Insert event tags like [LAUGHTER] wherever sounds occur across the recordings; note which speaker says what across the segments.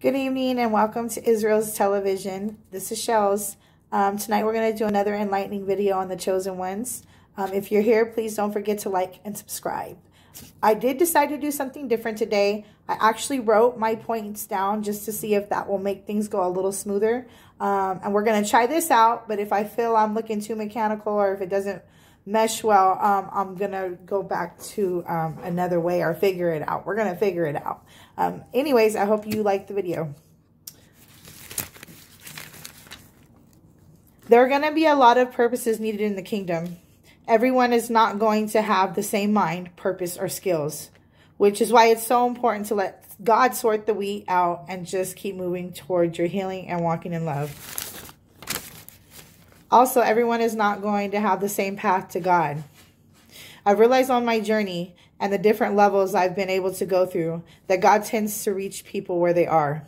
Speaker 1: Good evening and welcome to Israel's Television. This is Shells. Um, tonight we're going to do another enlightening video on the Chosen Ones. Um, if you're here, please don't forget to like and subscribe. I did decide to do something different today. I actually wrote my points down just to see if that will make things go a little smoother. Um, and we're going to try this out, but if I feel I'm looking too mechanical or if it doesn't mesh well, um, I'm going to go back to um, another way or figure it out. We're going to figure it out. Um, anyways, I hope you like the video. There are going to be a lot of purposes needed in the kingdom. Everyone is not going to have the same mind, purpose, or skills, which is why it's so important to let God sort the wheat out and just keep moving towards your healing and walking in love. Also, everyone is not going to have the same path to God. I've realized on my journey and the different levels I've been able to go through that God tends to reach people where they are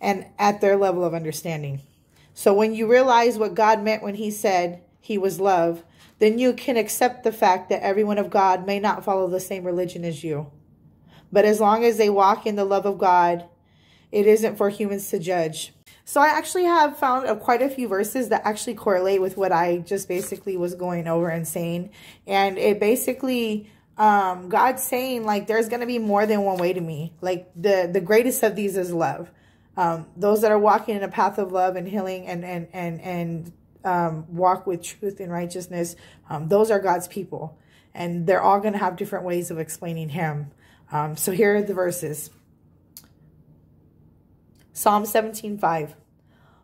Speaker 1: and at their level of understanding. So when you realize what God meant when he said he was love, then you can accept the fact that everyone of God may not follow the same religion as you. But as long as they walk in the love of God, it isn't for humans to judge. So I actually have found a, quite a few verses that actually correlate with what I just basically was going over and saying. And it basically, um, God's saying like, there's going to be more than one way to me. Like the, the greatest of these is love. Um, those that are walking in a path of love and healing and, and, and, and, um, walk with truth and righteousness. Um, those are God's people and they're all going to have different ways of explaining him. Um, so here are the verses. Psalm 17:5.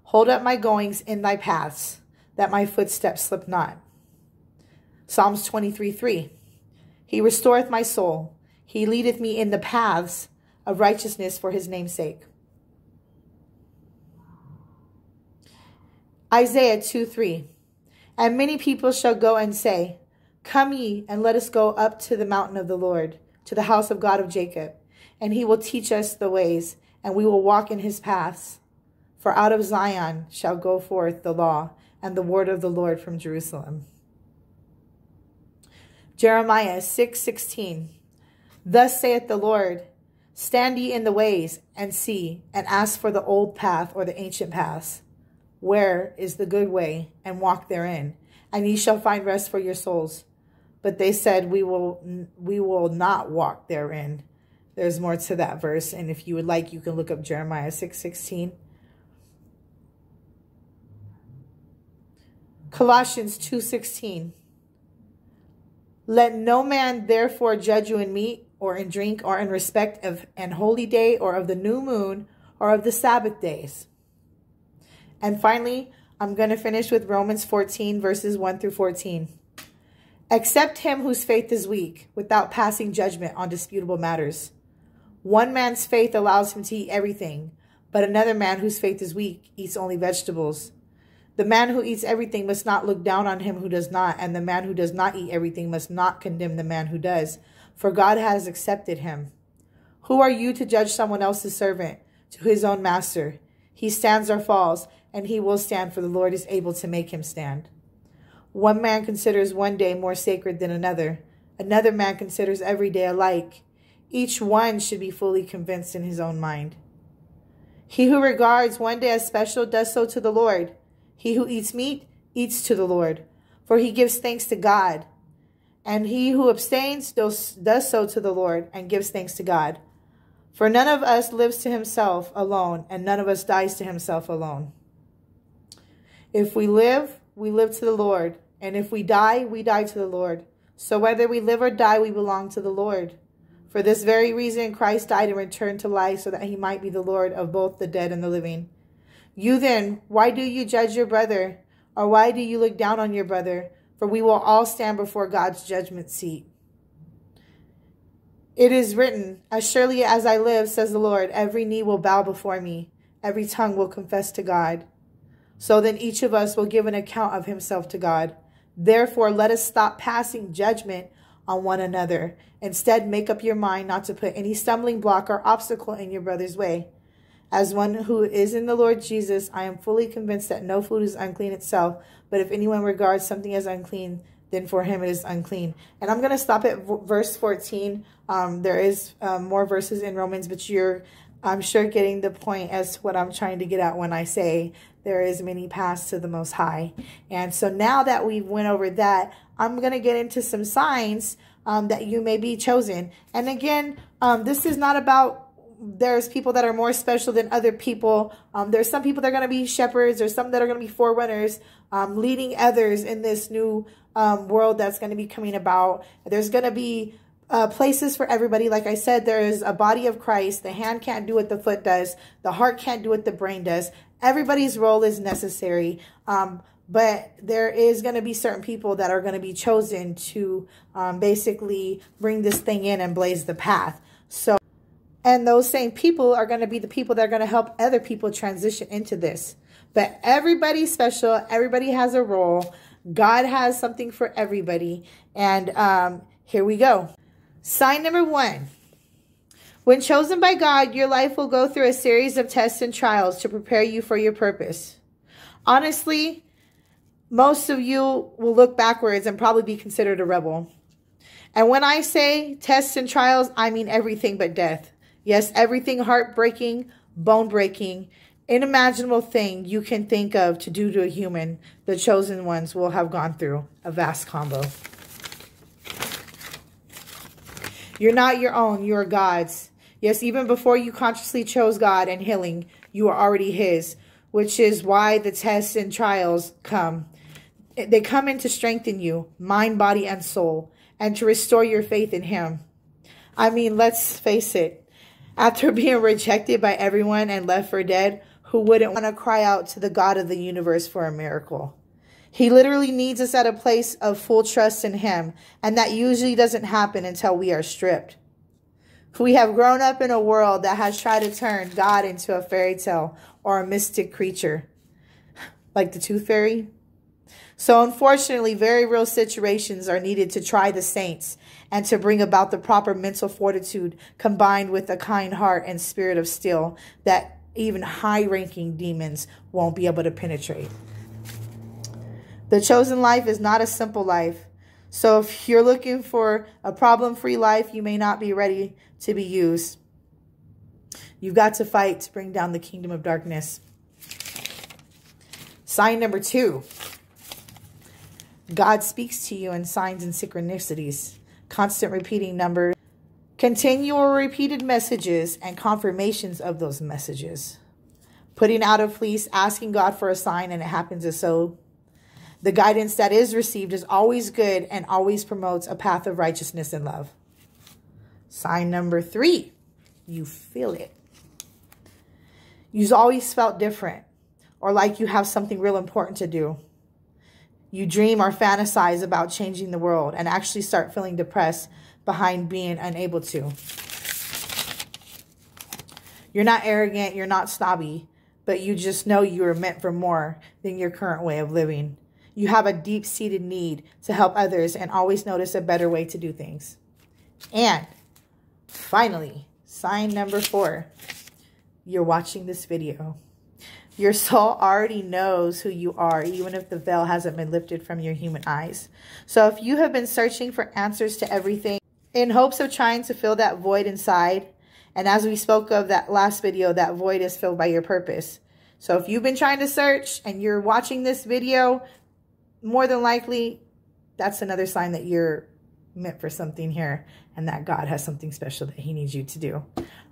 Speaker 1: Hold up my goings in thy paths, that my footsteps slip not. Psalms 23:3. He restoreth my soul. He leadeth me in the paths of righteousness for his name's sake. Isaiah 2 3. And many people shall go and say, Come ye, and let us go up to the mountain of the Lord, to the house of God of Jacob, and he will teach us the ways, and we will walk in his paths. For out of Zion shall go forth the law and the word of the Lord from Jerusalem. Jeremiah 6 Thus saith the Lord, Stand ye in the ways, and see, and ask for the old path or the ancient paths. Where is the good way, and walk therein, and ye shall find rest for your souls. But they said, We will, we will not walk therein. There's more to that verse. And if you would like, you can look up Jeremiah 6 16. Colossians 2 16. Let no man therefore judge you in meat or in drink or in respect of an holy day or of the new moon or of the Sabbath days. And finally, I'm going to finish with Romans 14, verses 1 through 14. Accept him whose faith is weak, without passing judgment on disputable matters. One man's faith allows him to eat everything, but another man whose faith is weak eats only vegetables. The man who eats everything must not look down on him who does not, and the man who does not eat everything must not condemn the man who does, for God has accepted him. Who are you to judge someone else's servant to his own master? He stands or falls, and he will stand, for the Lord is able to make him stand. One man considers one day more sacred than another. Another man considers every day alike. Each one should be fully convinced in his own mind. He who regards one day as special does so to the Lord. He who eats meat eats to the Lord, for he gives thanks to God. And he who abstains does, does so to the Lord and gives thanks to God. For none of us lives to himself alone, and none of us dies to himself alone. If we live, we live to the Lord, and if we die, we die to the Lord. So whether we live or die, we belong to the Lord. For this very reason, Christ died and returned to life so that he might be the Lord of both the dead and the living. You then, why do you judge your brother? Or why do you look down on your brother? For we will all stand before God's judgment seat. It is written, As surely as I live, says the Lord, every knee will bow before me, every tongue will confess to God. So then each of us will give an account of himself to God. Therefore, let us stop passing judgment on one another. Instead, make up your mind not to put any stumbling block or obstacle in your brother's way. As one who is in the Lord Jesus, I am fully convinced that no food is unclean itself, but if anyone regards something as unclean, then for him it is unclean. And I'm going to stop at verse 14. Um, there is um, more verses in Romans, but you're I'm sure getting the point as what I'm trying to get at when I say there is many paths to the Most High. And so now that we went over that, I'm going to get into some signs um, that you may be chosen. And again, um, this is not about there's people that are more special than other people. Um, there's some people that are going to be shepherds. There's some that are going to be forerunners, um, leading others in this new um, world that's going to be coming about. There's going to be uh, places for everybody. Like I said, there is a body of Christ. The hand can't do what the foot does. The heart can't do what the brain does. Everybody's role is necessary. Um, but there is going to be certain people that are going to be chosen to um, basically bring this thing in and blaze the path. So, and those same people are going to be the people that are going to help other people transition into this. But everybody's special. Everybody has a role. God has something for everybody. And um, here we go. Sign number one. When chosen by God, your life will go through a series of tests and trials to prepare you for your purpose. Honestly, most of you will look backwards and probably be considered a rebel. And when I say tests and trials, I mean everything but death. Yes, everything heartbreaking, bone breaking, unimaginable thing you can think of to do to a human, the chosen ones will have gone through a vast combo. You're not your own, you are God's. Yes, even before you consciously chose God and healing, you are already His, which is why the tests and trials come. They come in to strengthen you, mind, body, and soul, and to restore your faith in Him. I mean, let's face it. After [LAUGHS] being rejected by everyone and left for dead, who wouldn't want to cry out to the God of the universe for a miracle? He literally needs us at a place of full trust in Him, and that usually doesn't happen until we are stripped. We have grown up in a world that has tried to turn God into a fairy tale or a mystic creature, like the Tooth Fairy. So, unfortunately, very real situations are needed to try the saints and to bring about the proper mental fortitude combined with a kind heart and spirit of steel that even high ranking demons won't be able to penetrate. The chosen life is not a simple life. So if you're looking for a problem-free life, you may not be ready to be used. You've got to fight to bring down the kingdom of darkness. Sign number two. God speaks to you in signs and synchronicities, constant repeating numbers, continual repeated messages, and confirmations of those messages. Putting out a fleece, asking God for a sign, and it happens as so the guidance that is received is always good and always promotes a path of righteousness and love. Sign number three, you feel it. You've always felt different or like you have something real important to do. You dream or fantasize about changing the world and actually start feeling depressed behind being unable to. You're not arrogant, you're not snobby, but you just know you are meant for more than your current way of living. You have a deep seated need to help others and always notice a better way to do things. And finally, sign number four you're watching this video. Your soul already knows who you are, even if the veil hasn't been lifted from your human eyes. So if you have been searching for answers to everything in hopes of trying to fill that void inside, and as we spoke of that last video, that void is filled by your purpose. So if you've been trying to search and you're watching this video, more than likely, that's another sign that you're meant for something here and that God has something special that he needs you to do.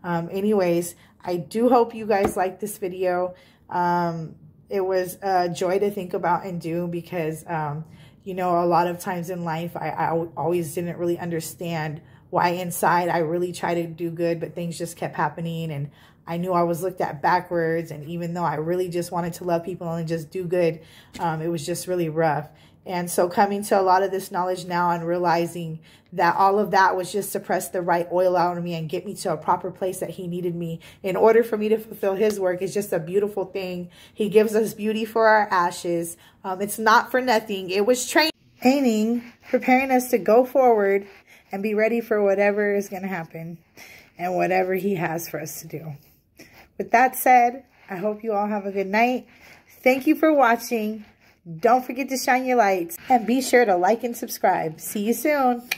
Speaker 1: Um, anyways, I do hope you guys like this video. Um, it was a joy to think about and do because, um, you know, a lot of times in life, I, I always didn't really understand why inside I really tried to do good, but things just kept happening and I knew I was looked at backwards. And even though I really just wanted to love people and just do good, um, it was just really rough. And so coming to a lot of this knowledge now and realizing that all of that was just to press the right oil out of me and get me to a proper place that he needed me in order for me to fulfill his work is just a beautiful thing. He gives us beauty for our ashes. Um, it's not for nothing. It was training, preparing us to go forward and be ready for whatever is going to happen and whatever he has for us to do. With that said, I hope you all have a good night. Thank you for watching. Don't forget to shine your lights and be sure to like and subscribe. See you soon.